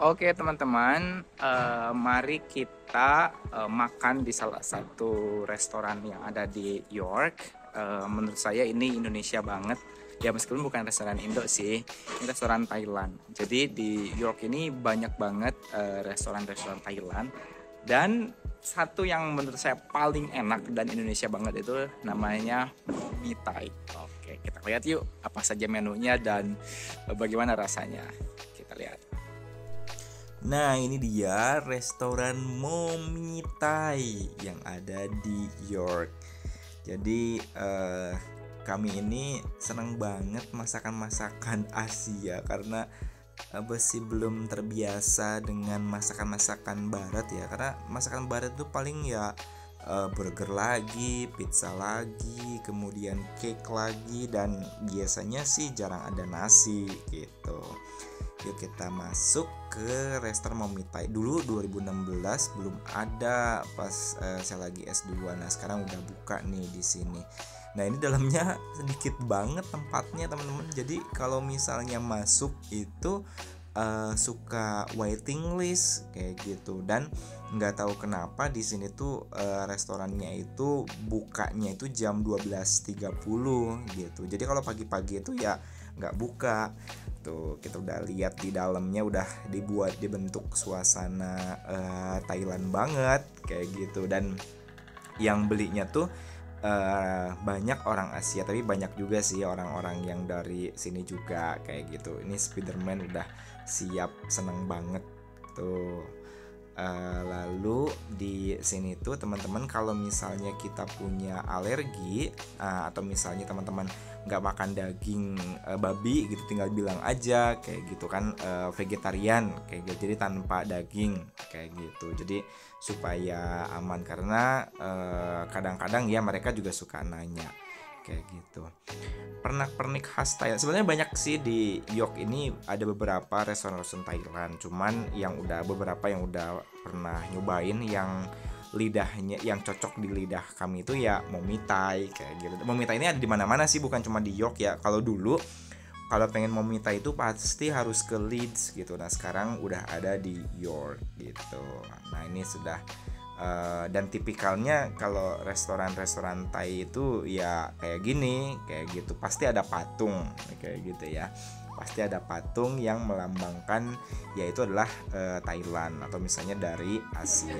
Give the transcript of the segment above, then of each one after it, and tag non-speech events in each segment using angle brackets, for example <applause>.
Oke teman-teman, uh, mari kita uh, makan di salah satu restoran yang ada di York. Uh, menurut saya ini Indonesia banget. Ya meskipun bukan restoran Indo sih, ini restoran Thailand. Jadi di York ini banyak banget restoran-restoran uh, Thailand. Dan satu yang menurut saya paling enak dan Indonesia banget itu namanya mie Thai. Oke, kita lihat yuk apa saja menunya dan bagaimana rasanya. Nah ini dia restoran Momitai yang ada di York. Jadi uh, kami ini senang banget masakan-masakan <laughs> Asia Karena apa sih belum terbiasa dengan masakan-masakan barat ya. Karena masakan barat itu paling ya uh, burger lagi, pizza lagi, kemudian cake lagi Dan biasanya sih jarang ada nasi gitu. Yuk kita masuk ke restoran Momitai dulu 2016 belum ada pas uh, saya lagi S2 nah sekarang udah buka nih di sini. Nah ini dalamnya <laughs> sedikit banget tempatnya teman-teman. Jadi kalau misalnya masuk itu uh, suka waiting list kayak gitu. Dan nggak tahu kenapa di sini tuh uh, restorannya itu bukanya itu jam 12.30 gitu. Jadi kalau pagi-pagi itu ya nggak buka tuh kita udah lihat di dalamnya udah dibuat dibentuk suasana uh, Thailand banget kayak gitu. Dan yang belinya tuh uh, banyak orang Asia tapi banyak juga sih orang-orang yang dari sini juga kayak gitu. Ini Spiderman udah siap seneng banget tuh. Uh, lalu di sini tuh teman-teman kalau misalnya kita punya alergi uh, atau misalnya teman-teman nggak makan daging uh, babi gitu tinggal bilang aja kayak gitu kan uh, vegetarian kayak gitu. Jadi tanpa daging kayak gitu. Jadi supaya aman. Karena kadang kadang-kadang ya mereka juga suka nanya kayak gitu pernak-pernik khas Thailand sebenarnya banyak sih di York ini ada beberapa restoran-restoran Thailand cuman yang udah beberapa yang udah pernah nyobain yang lidahnya yang cocok di lidah kami itu ya momitai kayak gitu. Momitai ini ada di mana-mana sih bukan cuma di York ya. Kalau dulu kalau pengen momitai itu pasti harus ke Leeds gitu. Nah, sekarang udah ada di York gitu. Nah, ini sudah uh, dan tipikalnya kalau restoran-restoran Thai itu ya kayak gini, kayak gitu. Pasti ada patung kayak gitu ya pasti ada patung yang melambangkan yaitu adalah uh, Thailand atau misalnya dari Asia.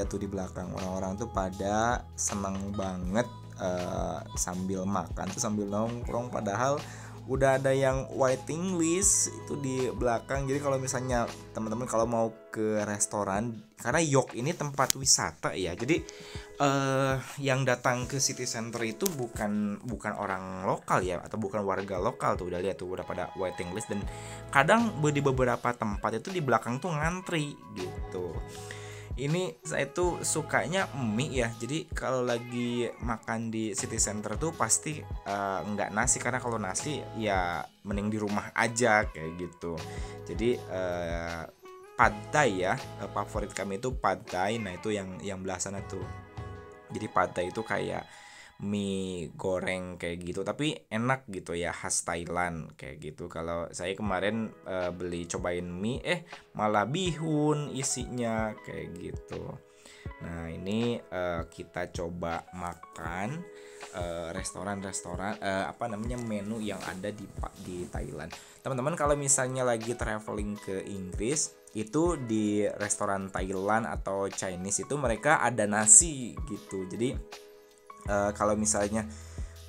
Lihat tuh di belakang. Orang-orang tuh pada seneng banget uh, sambil makan tuh sambil nongkrong. Padahal udah ada yang waiting list itu di belakang. Jadi kalau misalnya teman-teman kalau mau ke restoran karena York ini tempat wisata ya. Jadi uh, yang datang ke city center itu bukan bukan orang lokal ya atau bukan warga lokal tuh. Udah lihat tuh udah pada waiting list. Dan kadang di beberapa tempat itu di belakang tuh ngantri gitu ini saya tuh sukanya mie ya. Jadi kalau lagi makan di city center tuh pasti uh, nasi. Karena kalau nasi ya mending di rumah aja kayak gitu. Jadi uh, pad thai ya. Uh, favorit kami itu pad thai nah itu yang yang belah sana tuh. Jadi pad thai itu kayak mie goreng kayak gitu tapi enak gitu ya khas Thailand kayak gitu. Kalau saya kemarin uh, beli cobain mie eh malah bihun isinya kayak gitu. Nah ini uh, kita coba makan uh, restoran-restoran uh, apa namanya menu yang ada di di Thailand. Teman-teman kalau misalnya lagi traveling ke Inggris itu di restoran Thailand atau Chinese itu mereka ada nasi gitu. Jadi uh, kalau misalnya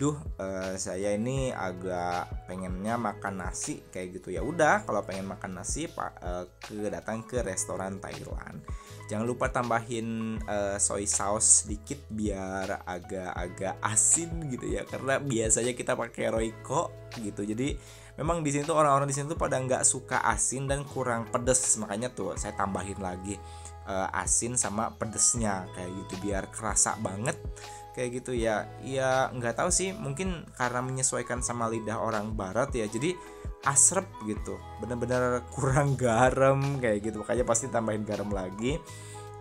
duh uh, saya ini agak pengennya makan nasi kayak gitu. Ya udah kalau pengen makan nasi pak uh, ke datang ke restoran Thailand. Jangan lupa tambahin uh, soy sauce sedikit biar agak-agak asin gitu ya karena biasanya kita pakai royco gitu. Jadi memang di sini tuh orang-orang di sini tuh pada nggak suka asin dan kurang pedes. Makanya tuh saya tambahin lagi uh, asin sama pedesnya kayak gitu biar kerasa banget kayak gitu ya. Ya nggak tahu sih mungkin karena menyesuaikan sama lidah orang barat ya jadi asrep gitu. Bener-bener kurang <laughs> garam kayak gitu. Makanya pasti tambahin garam lagi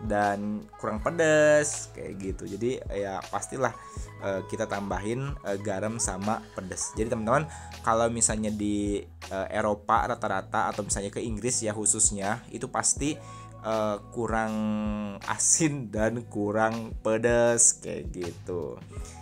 dan kurang pedas kayak gitu. Jadi ya pastilah uh, kita tambahin uh, garam sama pedas jadi teman-teman kalau misalnya di uh, Eropa rata-rata atau misalnya ke Inggris ya khususnya itu pasti uh, kurang asin dan kurang pedas kayak gitu.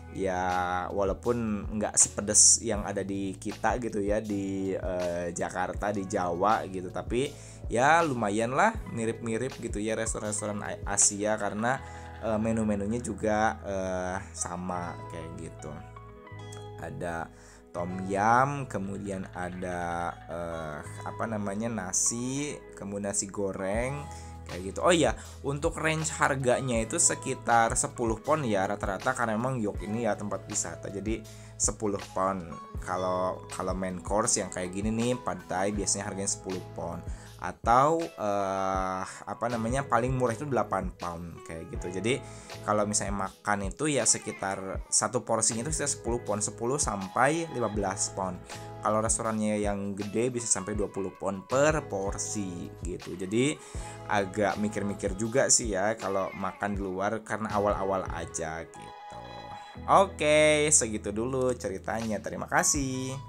Ya walaupun nggak sepedes yang ada di kita gitu ya di uh, Jakarta di Jawa gitu. Tapi ya lumayan lah mirip-mirip gitu ya restoran-restoran Asia karena uh, menu-menunya juga uh, sama kayak gitu. Ada tom yum kemudian ada uh, apa namanya nasi kemudian nasi goreng kayak gitu. Oh iya, untuk range harganya itu sekitar 10 pon ya rata-rata karena memang York ini ya tempat wisata. Jadi 10 pon. Kalau kalau main course yang kayak gini nih, pad thai biasanya harganya 10 pon atau uh, apa namanya paling murah itu 8 pound kayak gitu. Jadi kalau misalnya makan itu ya sekitar satu porsinya itu sekitar 10 pound, 10 sampai 15 pound. Kalau restorannya yang gede bisa sampai 20 pound per porsi gitu. Jadi agak mikir-mikir juga sih ya kalau makan di luar karena awal-awal aja gitu. Oke, segitu dulu ceritanya. Terima kasih.